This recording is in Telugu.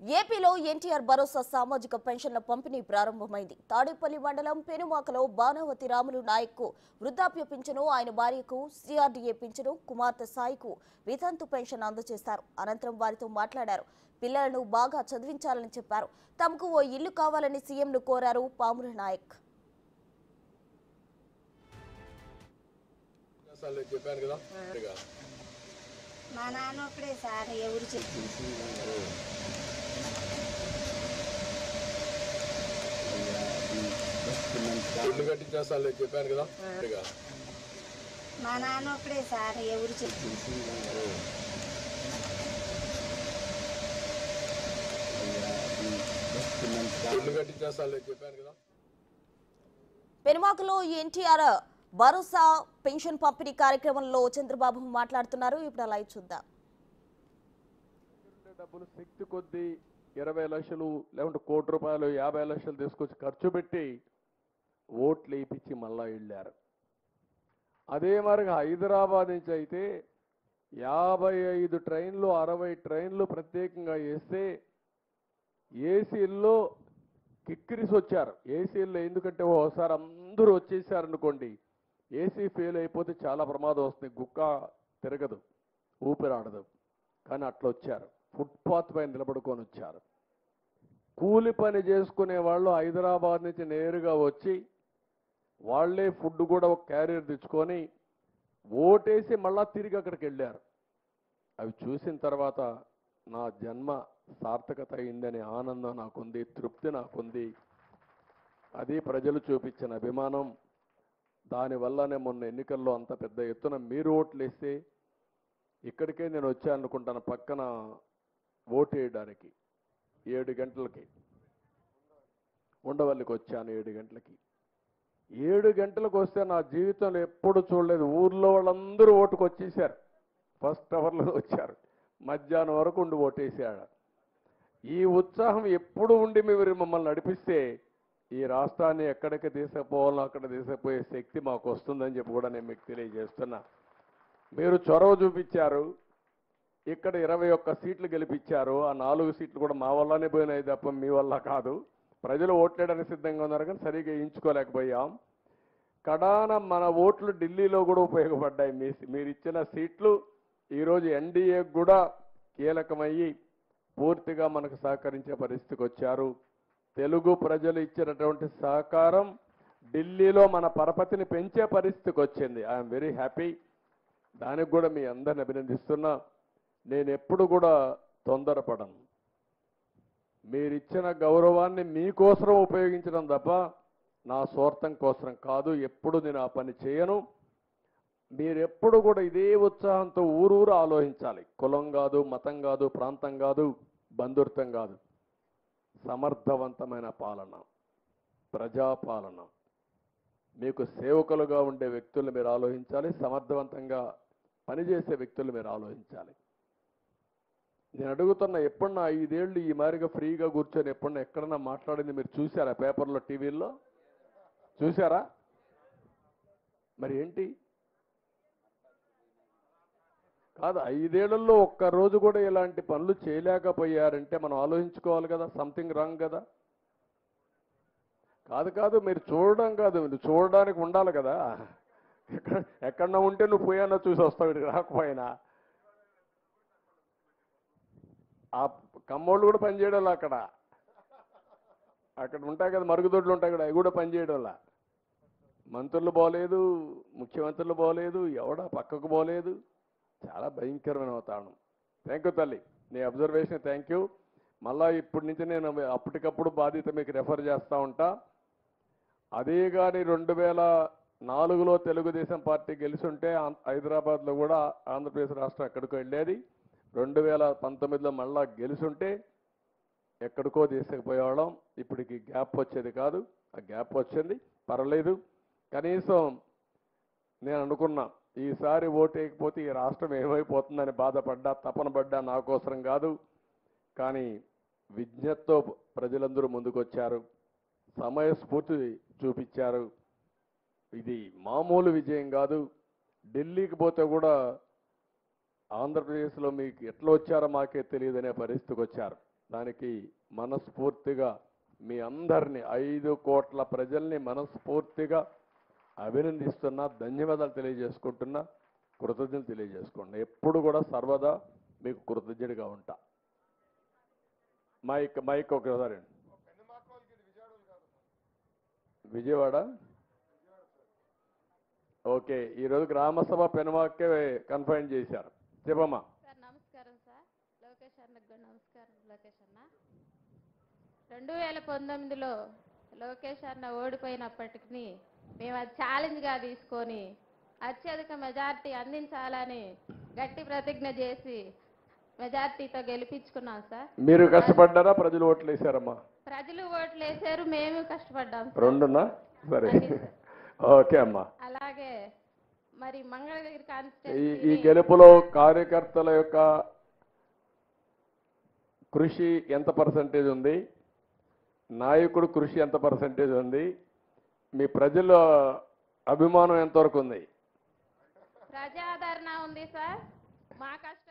ఏపీలో ఎన్టీఆర్ భరోసా సామాజిక పెన్షన్ల పంపిణీ ప్రారంభమైంది. తాడేపల్లి మండలం పెనుమాకలో బాణావతి రాములు నాయక్ వృద్ధాప్య పింఛను ఆయన భార్యకు సిఆర్డీఏ పింఛను కుమార్తె సాయికు వితంతు పెన్షన్ అందజేశారు. అనంతరం వారితో మాట్లాడారు. పిల్లలను బాగా చదివించాలని చెప్పారు. తమకు ఓ ఇల్లు కావాలని సీఎంను కోరారు పాముల నాయక్. చెప్పాను కదా. మా నాన్న ఒకడే సార్ ఎవరు చెప్పి ఇల్లు కట్టించేస్తాను చెప్పాను కదా. మా నాన్న ఒకడే సార్ ఎవరు చెప్పి ఇల్లు కట్టించేస్తాను చెప్పాను కదా. పెనుమాకలో ఎన్టీఆర్ భరోసా పెన్షన్ పంపిణీ కార్యక్రమంలో చంద్రబాబు మాట్లాడుతున్నారు. ఇప్పుడు అలా చూద్దాం. డబ్బులు శక్తి కొద్దీ ఇరవై లక్షలు లేకుంటే కోటి రూపాయలు యాభై లక్షలు తీసుకొచ్చి ఖర్చు పెట్టి ఓట్లు వేయించి మళ్ళా వెళ్ళారు. అదే మరి హైదరాబాద్ నుంచి అయితే యాభై ఐదు ట్రైన్లు అరవై ట్రైన్లు ప్రత్యేకంగా వేస్తే ఏసీల్లో కిక్కిరిసి వచ్చారు. ఏసీల్లో ఎందుకంటే ఓసారి అందరూ వచ్చేసారనుకోండి ఏసీ ఫెయిల్ అయిపోతే చాలా ప్రమాదం వస్తుంది. గుక్క తిరగదు ఊపిరాడదు. కానీ అట్లా వచ్చారు. ఫుట్పాత్ పైన నిలబడుకొని వచ్చారు. కూలి పని చేసుకునే వాళ్ళు హైదరాబాద్ నుంచి నేరుగా వచ్చి వాళ్ళే ఫుడ్ కూడా ఒక క్యారియర్ తెచ్చుకొని ఓటేసి మళ్ళా తిరిగి అక్కడికి వెళ్ళారు. అవి చూసిన తర్వాత నా జన్మ సార్థకత అయిందనే ఆనందం నాకుంది తృప్తి నాకుంది. అది ప్రజలు చూపించిన అభిమానం. దానివల్లనే మొన్న ఎన్నికల్లో అంత పెద్ద ఎత్తున మీరు ఓట్లేస్తే ఇక్కడికే నేను వచ్చాను అనుకుంటాను. పక్కన ఓటు వేయడానికి ఏడు గంటలకి. ఉండవల్లికి వచ్చాను ఏడు గంటలకి. ఏడు గంటలకు వస్తే నా జీవితంలో ఎప్పుడు చూడలేదు. ఊర్లో వాళ్ళందరూ ఓటుకు వచ్చేసారు ఫస్ట్ అవర్లో వచ్చారు. మధ్యాహ్నం వరకు ఉండి ఓటేసాడు ఈ ఉత్సాహం ఎప్పుడు ఉండి మీరు మమ్మల్ని నడిపిస్తే ఈ రాష్ట్రాన్ని ఎక్కడికి తీసుకుపోవాలో అక్కడ తీసుకుపోయే శక్తి మాకు వస్తుందని చెప్పి కూడా నేను మీకు తెలియజేస్తున్నా. మీరు చొరవ చూపించారు. ఇక్కడ ఇరవై ఒక్క సీట్లు గెలిపించారు. ఆ నాలుగు సీట్లు కూడా మా వల్లనే పోయినాయి తప్ప మీ వల్ల కాదు. ప్రజలు ఓట్లేయడానికి సిద్ధంగా ఉన్నారు కానీ సరిగా ఎంచుకోలేకపోయాం. కడాన మన ఓట్లు ఢిల్లీలో కూడా ఉపయోగపడ్డాయి. మీ మీరు ఇచ్చిన సీట్లు ఈరోజు ఎన్డీఏ కూడా కీలకమయ్యి పూర్తిగా మనకు సహకరించే పరిస్థితికి వచ్చారు. తెలుగు ప్రజలు ఇచ్చినటువంటి సహకారం ఢిల్లీలో మన పరపతిని పెంచే పరిస్థితికి వచ్చింది. I'm very happy. దానికి కూడా మీ అందరిని అభినందిస్తున్నా. నేను ఎప్పుడు కూడా తొందరపడను. మీరిచ్చిన గౌరవాన్ని మీకోసం ఉపయోగించడం తప్ప నా స్వార్థం కోసం కాదు. ఎప్పుడు నేను ఆ పని చేయను. మీరెప్పుడు కూడా ఇదే ఉత్సాహంతో ఊరూరు ఆలోచించాలి. కులం కాదు మతం కాదు ప్రాంతం కాదు బంధుత్వం కాదు. సమర్థవంతమైన పాలన ప్రజాపాలన. మీకు సేవకులుగా ఉండే వ్యక్తులు మీరు ఆలోచించాలి. సమర్థవంతంగా పనిచేసే వ్యక్తులు మీరు ఆలోచించాలి. నేను అడుగుతున్న ఎప్పుడన్నా ఐదేళ్ళు ఈ మారిగా ఫ్రీగా కూర్చొని ఎప్పుడన్నా ఎక్కడన్నా మాట్లాడింది మీరు చూసారా పేపర్లో టీవీల్లో? చూసారా మరి ఏంటి? కాదు ఐదేళ్ళలో ఒక్క రోజు కూడా ఇలాంటి పనులు చేయలేకపోయారంటే మనం ఆలోచించుకోవాలి కదా సంథింగ్ రాంగ్ కదా. కాదు కాదు మీరు చూడడం కాదు మీరు చూడడానికి ఉండాలి కదా. ఎక్కడ ఎక్కడన్నా ఉంటే నువ్వు పోయానో చూసి వస్తావు రాకపోయినా. ఆ కమ్మోళ్ళు కూడా పనిచేయడం అక్కడ? అక్కడ ఉంటాయి కదా మరుగుదొడ్లు ఉంటాయి కదా అవి కూడా పనిచేయడంలా మంత్రులు పోలేదు ముఖ్యమంత్రులు పోలేదు ఎవడ పక్కకు పోలేదు. చాలా భయంకరమైన అవతారణం థ్యాంక్ యూ తల్లి. నీ అబ్జర్వేషన్ థ్యాంక్ యూ మళ్ళా ఇప్పటి నుంచి నేను అప్పటికప్పుడు బాధ్యత మీకు రెఫర్ చేస్తూ ఉంటా. అదే కానీ రెండు వేల నాలుగులో తెలుగుదేశం పార్టీ గెలిచుంటే హైదరాబాద్లో కూడా ఆంధ్రప్రదేశ్ రాష్ట్రం ఎక్కడికో వెళ్ళేది. రెండు వేల పంతొమ్మిదిలో మళ్ళా గెలుచుంటే ఎక్కడికో తీసుకుపోయేవాళ్ళం. ఇప్పటికి గ్యాప్ వచ్చేది కాదు. ఆ గ్యాప్ వచ్చింది. పర్వాలేదు. కనీసం నేను అనుకున్నా ఈసారి ఓటేయకపోతే ఈ రాష్ట్రం ఏమైపోతుందని బాధపడ్డా తపన పడ్డా నా కోసరం కాదు. కానీ విజ్ఞతతో ప్రజలందరూ ముందుకొచ్చారు. సమయస్ఫూర్తి చూపించారు. ఇది మామూలు విజయం కాదు. ఢిల్లీకి పోతే కూడా ఆంధ్రప్రదేశ్లో మీకు ఎట్లా వచ్చారో మాకే తెలియదనే పరిస్థితికి వచ్చారు. దానికి మనస్ఫూర్తిగా మీ అందరినీ ఐదు కోట్ల ప్రజల్ని మనస్ఫూర్తిగా అభినందిస్తున్నా ధన్యవాదాలు తెలియజేసుకుంటున్నా కృతజ్ఞతలు తెలియజేసుకోండి. ఎప్పుడు కూడా సర్వదా మీకు కృతజ్ఞుడిగా ఉంటా. మైక్ మైక్ ఒకసారి విజయవాడ? ఓకే ఈరోజు గ్రామసభ పెనుమాకే కన్ఫైన్ చేశారు. చెప్పమ్మా. సార్ నమస్కారం సార్. లోకేష్ అన్నకు నమస్కారం. లోకేష్ అన్న. రెండు వేల పంతొమ్మిదిలో లోకేష్ అన్న ఓడిపోయినప్పటికీ మేము అది ఛాలెంజ్గా తీసుకొని అత్యధిక మెజార్టీ అందించాలని గట్టి ప్రతిజ్ఞ చేసి మెజార్టీతో గెలిపించుకున్నాం సార్. మీరు కష్టపడ్డారా? ప్రజలు ఓట్లు వేశారమ్మా. ప్రజలు ఓట్లు వేశారు మేము కష్టపడ్డాం సార్. రెండున్నా సరే. ఓకే అమ్మా. మరి ఈ గెలుపులో కార్యకర్తల యొక్క కృషి ఎంత పర్సంటేజ్ ఉంది? నాయకుడు కృషి ఎంత పర్సంటేజ్ ఉంది? మీ ప్రజల అభిమానం ఎంతవరకు ఉంది? ప్రజాదరణ ఉంది సార్. మా కష్టం